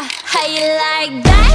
How you like that?